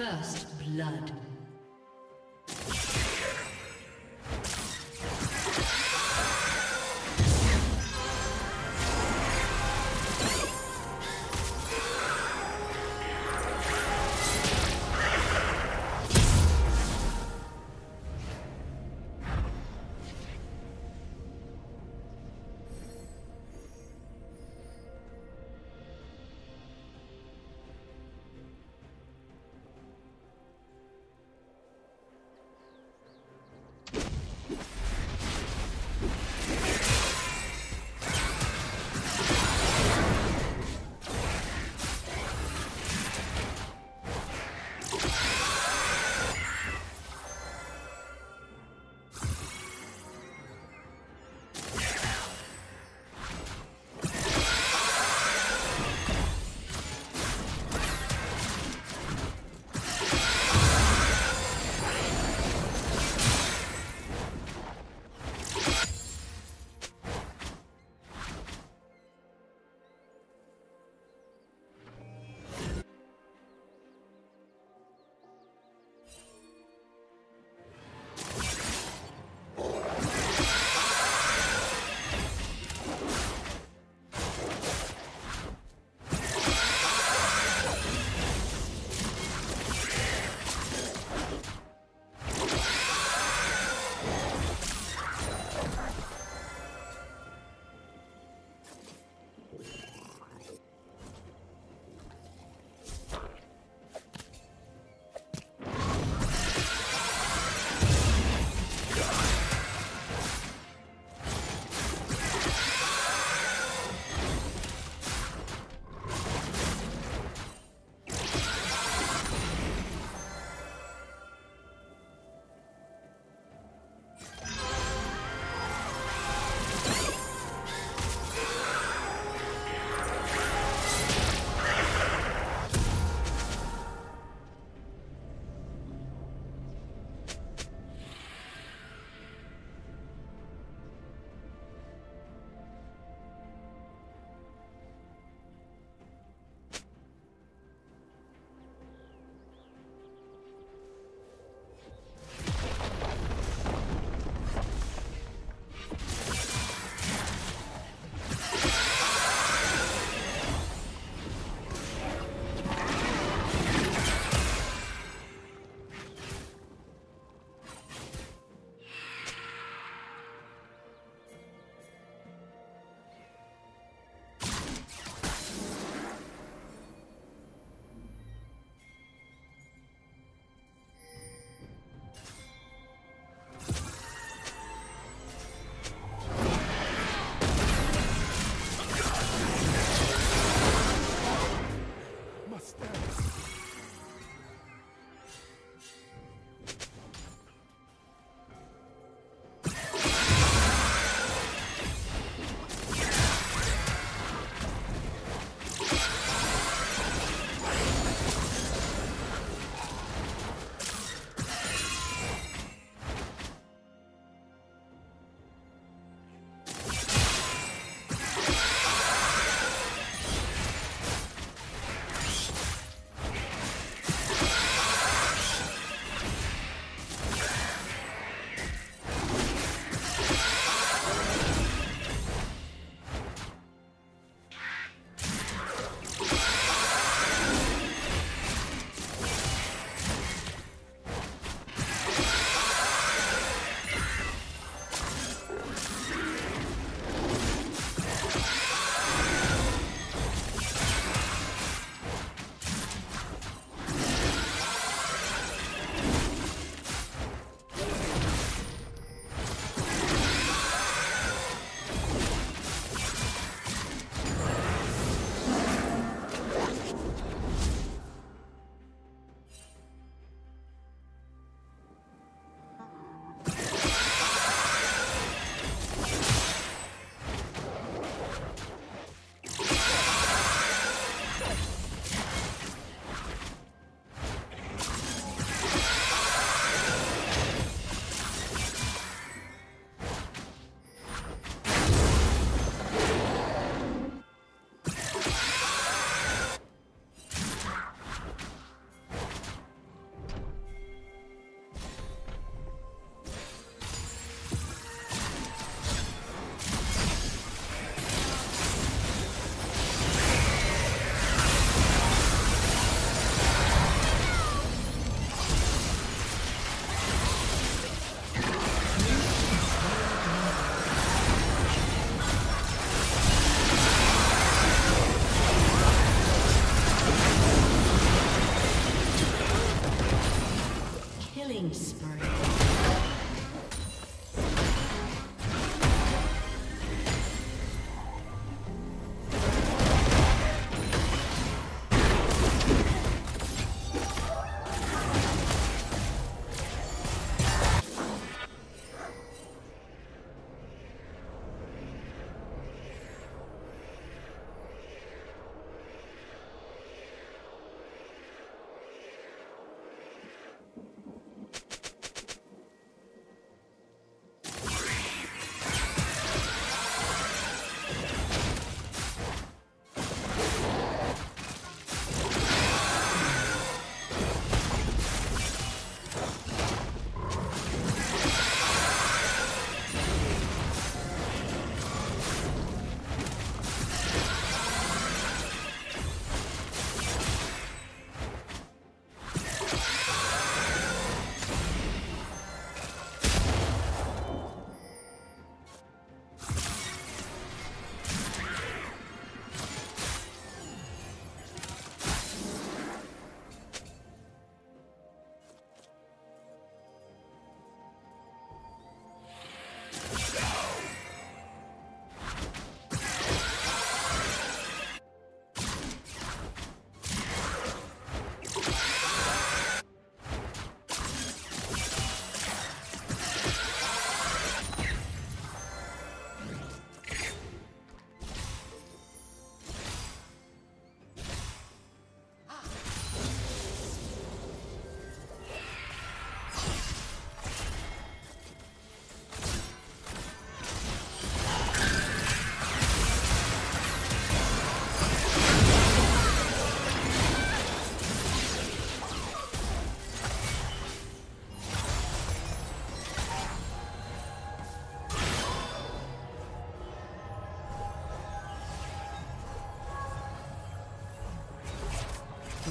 First blood.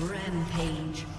Rampage.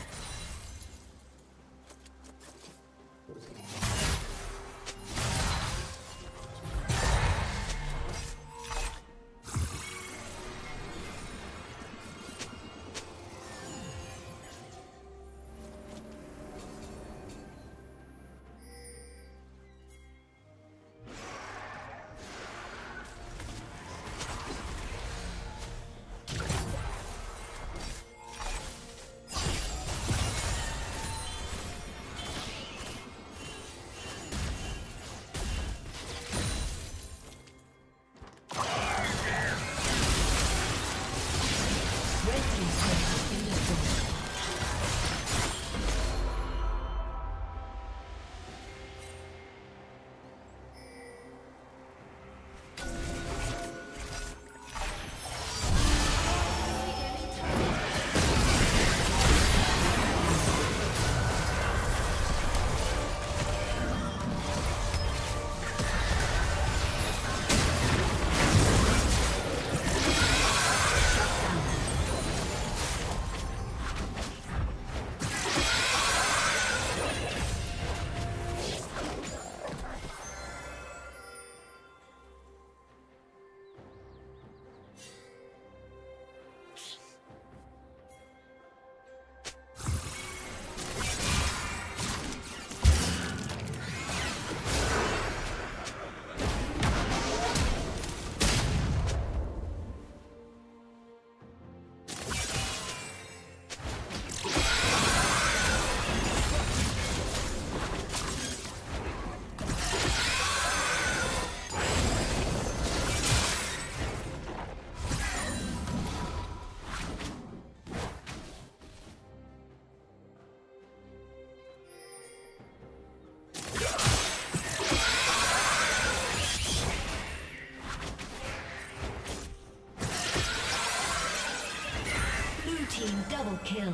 Kill.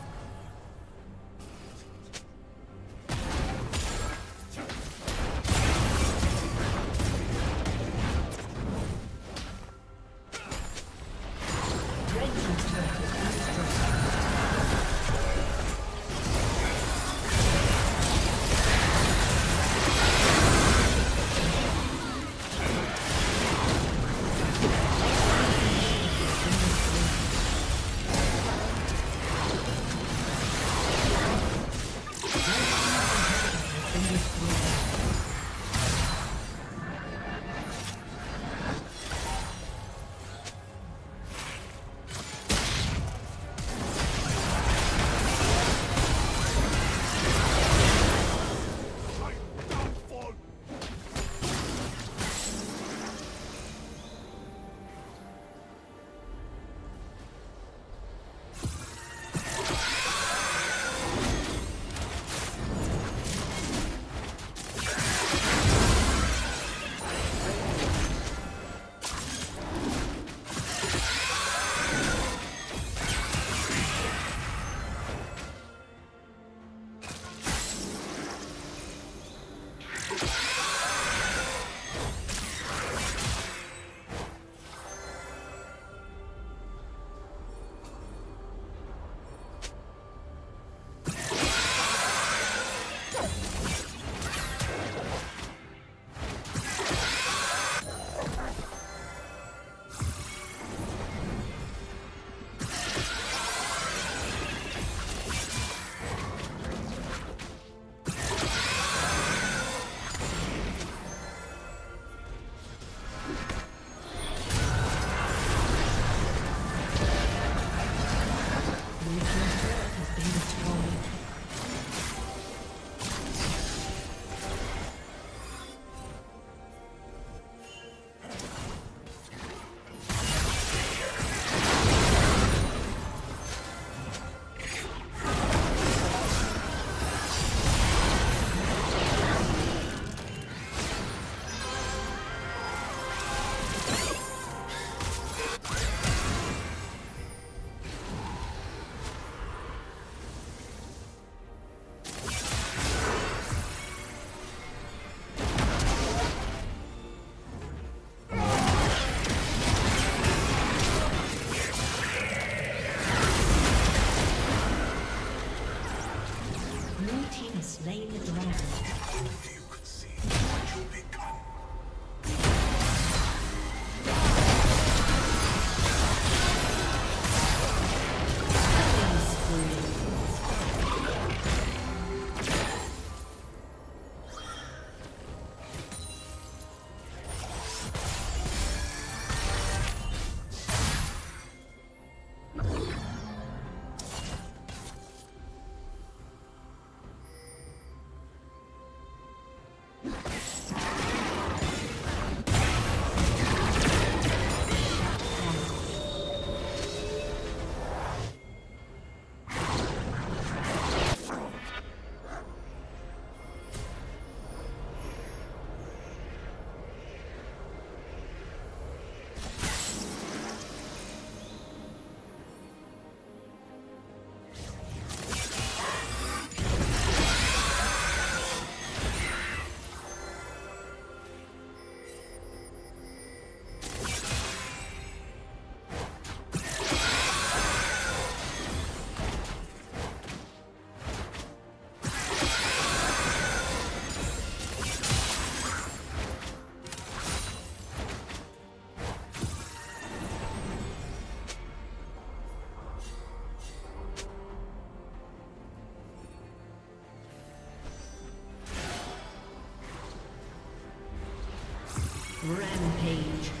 Rampage.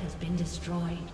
Has been destroyed.